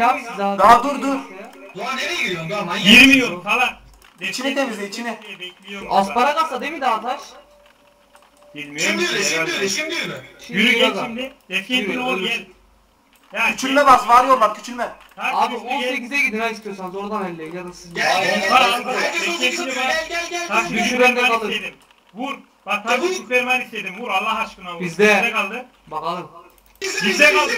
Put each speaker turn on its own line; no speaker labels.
abi siz daha.
Daha dur, dur.
Doğa nereye giriyorsun Doğa manyak?
Girmiyorum falan.
İçini temizle, içini.
Bekliyorum.
Asparagasa değil mi daha taş?
Bilmiyorum.
Şimdi
ki
yürü şey şimdi
herhalde.
yürü şimdi yürü.
Yürü gel şimdi. Defin
Yürü,
ol gel. Ya,
Küçülme bas var yol küçülme.
Abi 18'e gidin ha istiyorsanız oradan elleyin ya da siz.
Gel gel
Var,
gel.
var.
Herkes
Bekle,
18
şimdi
atıyor. Gel gel gel.
Taş
gel.
Düşüren de kalır.
Vur. Bak taş bir istedim. Vur Allah aşkına vur.
Bizde.
Bizde kaldı.
Bakalım.
Bizde kaldı.